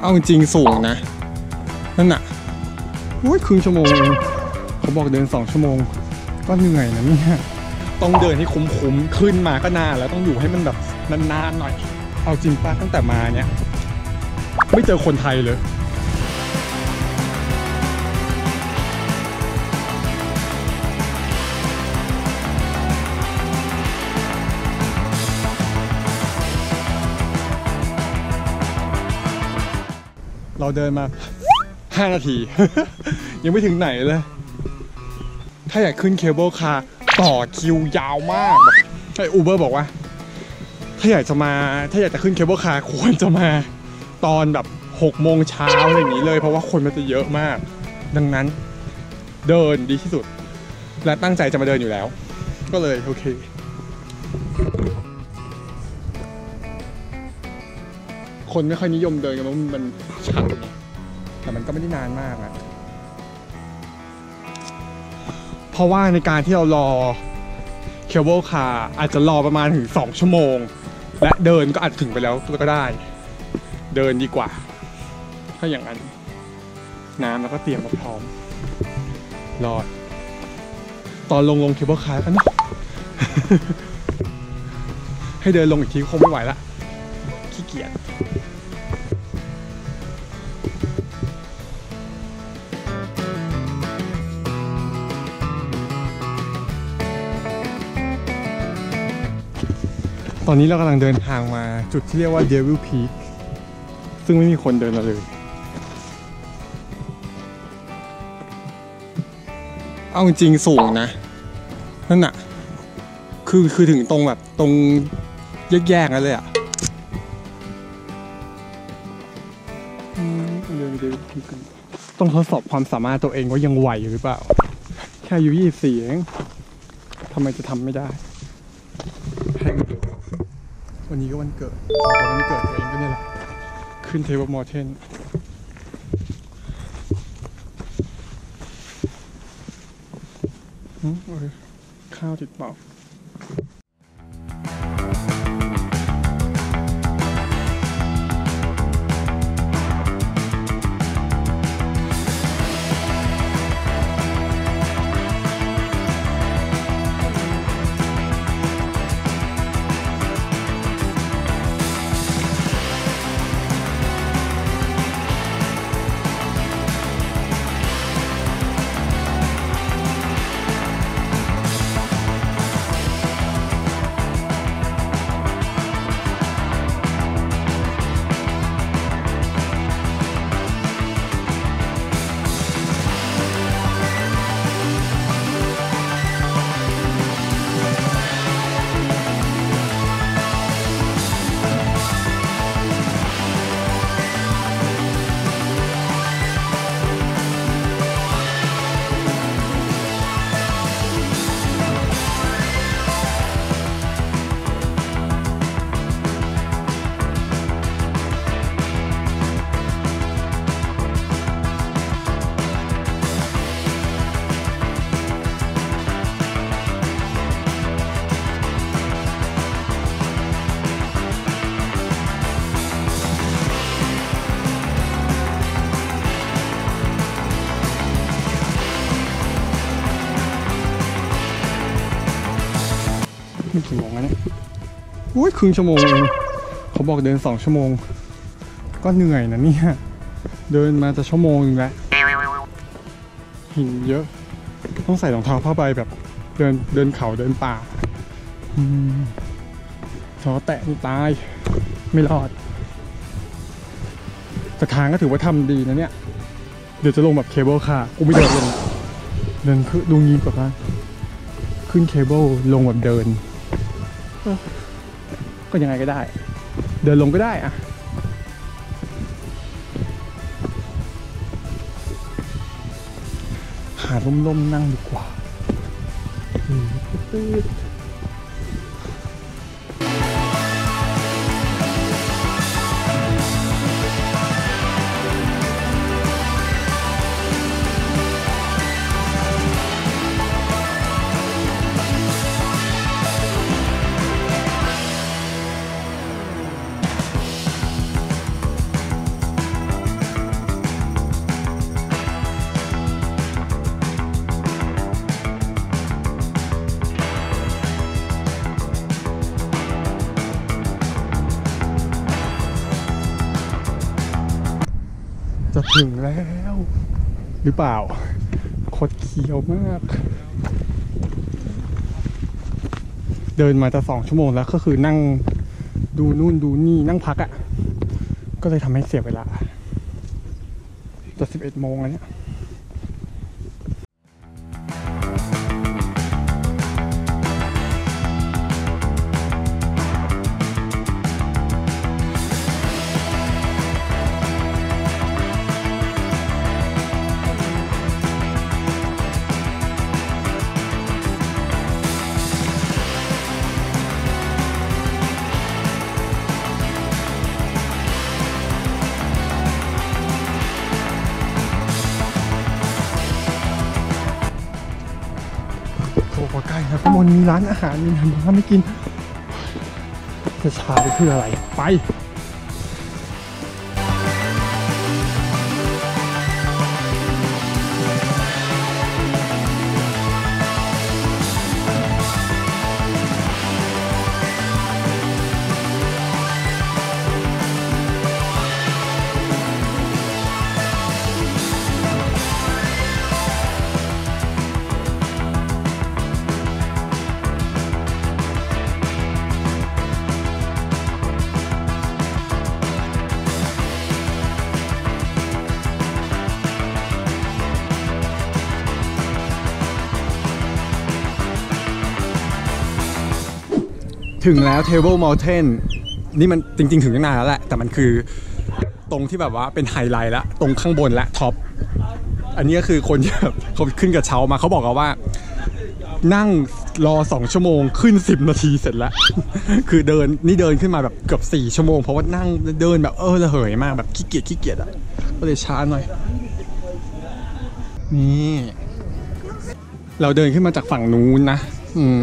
เอาจริงสูงนะ นั่นน่ะโอ้ยครึ่งชั่วโมงเองเขาบอกเดินสองชั่วโมง ก็เหนื่อยนะเนี่ยต้องเดินให้คุ้มๆขึ้นมาก็นานแล้วต้องอยู่ให้มันแบบนานๆหน่อย เอาจริงป้าตั้งแต่มาเนี่ย ไม่เจอคนไทยเลย เราเดินมา 5 นาที ยังไม่ถึงไหนเลย ถ้าอยากขึ้น cable car ต่อคิวยาวมากไอ้ Uber บอกว่า ถ้าอยากจะมาถ้าอยากจะขึ้น cable car ควรจะมาตอนแบบ6โมงเช้าอะไรอย่างนี้เลย เพราะว่าคนมันจะเยอะมาก ดังนั้นเดินดีที่สุด และตั้งใจจะมาเดินอยู่แล้ว ก็เลยโอเค คนไม่ค่อยนิยมเดินกันเพราะมันชันแต่มันก็ไม่ได้นานมากอะเพราะว่าในการที่เรารอ cable car อาจจะรอประมาณถึง 2 ชั่วโมง และเดินก็อาจจะถึงไปแล้วก็ได้ เดินดีกว่า ถ้าอย่างนั้น น้ำแล้วก็เตรียมมาพร้อม รอด ตอนลงลง cable car กันเนาะให้เดินลงอีกทีคงไม่ไหวละ ขี้เกียจตอนนี้เรากำลังเดินทางมาจุดที่เรียกว่า Devil Peak ซึ่งไม่มีคนเดินมาเลย เอาจริงสูงนะ นั่นน่ะคือคือถึงตรงแบบตรงแยกๆนั่นเลยอะ ต้องทดสอบความสามารถตัวเองว่ายังไหวอยู่หรือเปล่า แค่อายุ24เองทำไมจะทำไม่ได้แพงวันนี้ก็วันเกิดของวันเกิดตัวเองก็เนี่ยแหละ ขึ้นเทเบิลมอร์เทนข้าวติดเปล่า ไม่กี่โมงแล้วเนี่ยอุ้ยครึ่งชั่วโมงเองเขาบอกเดินสองชั่วโมง ก็เหนื่อยนะเนี่ย เดินมาจะชั่วโมงนึงแล้วหินเยอะ ต้องใส่รองเท้าผ้าใบแบบ เดินเดินเขาเดินป่าอืมซอแตะนี่ตาย ไม่รอดแต่ทางก็ถือว่าทำดีนะเนี่ย เดี๋ยวจะลงแบบเคเบิลค่ะกูไม่เดินลงละเดินคือดูงี้แบบว่าขึ้นเคเบิลลงแบบเดิน ก็ยังไงก็ได้ เดินลงก็ได้อะหาร่มๆนั่งดีกว่าอืม จะถึงแล้ว หรือเปล่าโคตรเคียวมาก เดินมาจะสองชั่วโมงแล้วก็คือนั่งดูนู่นดูนี่นั่งพักอะ่ะ ก็เลยทำให้เสียเวลาจะสิบเอ็ดโมงแล้วเนี่ย นมีร้านอาหารมีน้ำให้กินจะชาไปเพื่ออะไร ไป ถึงแล้ว Table Mountain นี่มันจริง ๆ ถึงตั้งนานแล้วแหละ แต่มันคือตรงที่แบบว่าเป็นไฮไลท์ละตรงข้างบนและ top อันนี้ก็คือคนที่แบบเขาขึ้นกับเช้ามาเขาบอกกันว่า นั่งรอสองชั่วโมงขึ้น10นาทีเสร็จแล้ว คือเดินนี่เดินขึ้นมาแบบเกือบ4ชั่วโมง เพราะว่านั่งเดินแบบเออระเหยมากแบบขี้เกียจขี้เกียจอะก็เลยช้าหน่อย นี่ เราเดินขึ้นมาจากฝั่งนู้นนะ อืม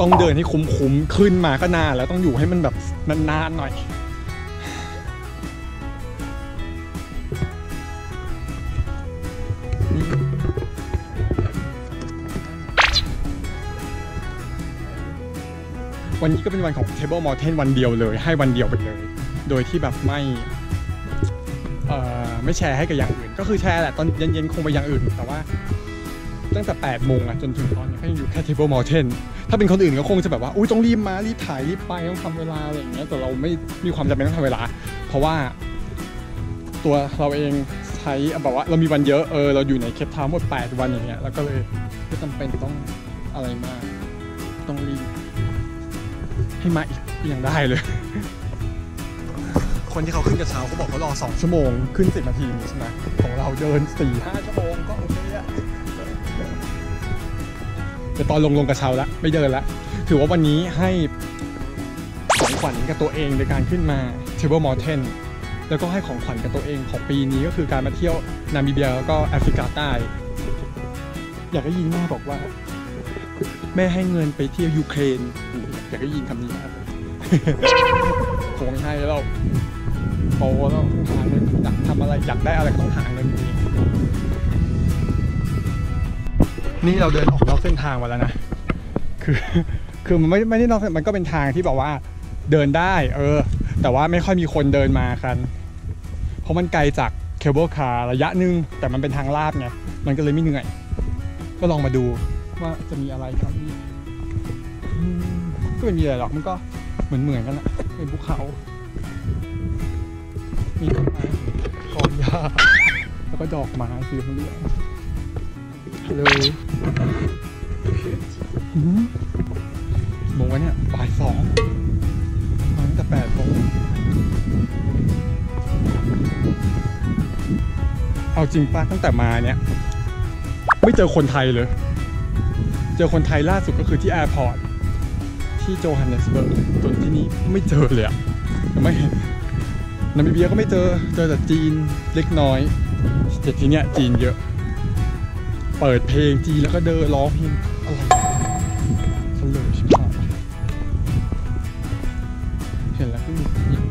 ต้องเดินให้คุ้มๆขึ้นมาก็นานแล้วต้องอยู่ให้มันแบบนานๆหน่อยวันนี้ก็เป็นวันของ Table Mountain วันเดียวเลย ให้วันเดียวไปเลย โดยที่แบบไม่ไม่แชร์ให้กับอย่างอื่น ก็คือแชร์แหละตอนเย็นๆคงไปอย่างอื่น แต่ว่าตั้งแต่8โมงอะจนถึงตอนนี้ก็ยังอยู่แค่ Table Mountain ถ้าเป็นคนอื่นก็คงจะแบบว่าอุ้ยต้องรีบมารีบถ่ายรีบไปต้องทำเวลาอะไรอย่างเงี้ยแต่เราไม่มีความจำเป็นต้องทำเวลา เพราะว่าตัวเราเองใช้แบบว่าเรามีวันเยอะเออเราอยู่ในเคปทาวน์หมด 8 วันอย่างเงี้ยแล้วก็เลยไม่จำเป็นต้องอะไรมาก ต้องรีบให้มาอีกยังได้เลย คนที่เขาขึ้นกระเช้าเขาบอกเขารอ 2 ชั่วโมง ขึ้น 10 นาทีนี่ใช่ไหมของเราเดิน 4-5 ชั่วโมงก็โอเคอะ แต่ตอนลงลงกระเช้าแล้วไม่เดินล้วถือว่าวันนี้ให้ของขวัญกับตัวเองในการขึ้นมา Table Mountain แล้วก็ให้ของขวัญกับตัวเองของปีนี้ก็คือการมาเที่ยวนามิเบียแล้วก็แอฟริกาใต้ อยากได้ยินแม่บอกว่า แม่ให้เงินไปเที่ยวยูเครน อยากได้ยินคำนี้มากเลยคงให้แล้วโตแล้วต้องหาเงินอยากทำอะไรอยากได้อะไรก็ต้องหาเงินเอง นี่เราเดินออกนอกเส้นทางมาแล้วนะ คือ คือมันไม่ไม่ได้นอกเส้นมันก็เป็นทางที่แบบว่าเดินได้ เออ แต่ว่าไม่ค่อยมีคนเดินมากัน เพราะมันไกลจาก cable car ระยะหนึ่งแต่มันเป็นทางลาดไง มันก็เลยไม่เหนื่อย ก็ลองมาดูว่าจะมีอะไรครับนี่ก็ไม่มีอะไรหรอก มันก็เหมือนเหมือนกันอะเป็นภูเขา มีต้นไม้กองหญ้าแล้วก็ดอกไม้สีเหลือง ฮัลโหลหืมกี่โมงวะเนี่ยบ่ายสองมาตั้งแต่แปดโมงเอาจริงป้าตั้งแต่มาเนี่ย ไม่เจอคนไทยเลย เจอคนไทยล่าสุดก็คือที่ airport ที่โจฮันเนสเบิร์กจนที่นี้ไม่เจอเลยอะยังไม่เห็นนามิเบียก็ไม่เจอ เจอแต่จีนเล็กน้อยแต่ที่เนี้ยจีนเยอะ เปิดเพลงจีนแล้วก็เดินร้องเพลงอะไรสลดชิบหายเห็นแล้วก็หงุดหงิด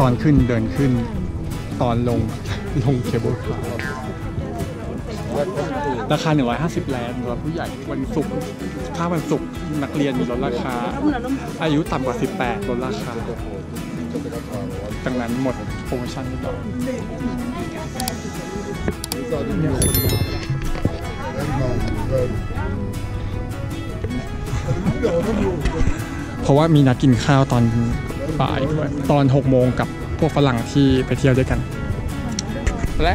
ตอนขึ้นเดินขึ้น ตอนลงลง cable car ราคา 150 แรนด์สำหรับผู้ใหญ่วันศุกร์ถ้าวันศุกร์นักเรียนมีลดราคา อายุต่ำกว่า 18ลดราคาดังนั้นหมดโปรโมชั่นนิดหน่อย เนี่ยคนมาเพราะว่ามีนัดกินข้าวตอนบ่ายด้วยตอน6โมงกับพวกฝรั่งที่ไปเที่ยวด้วยกัน และ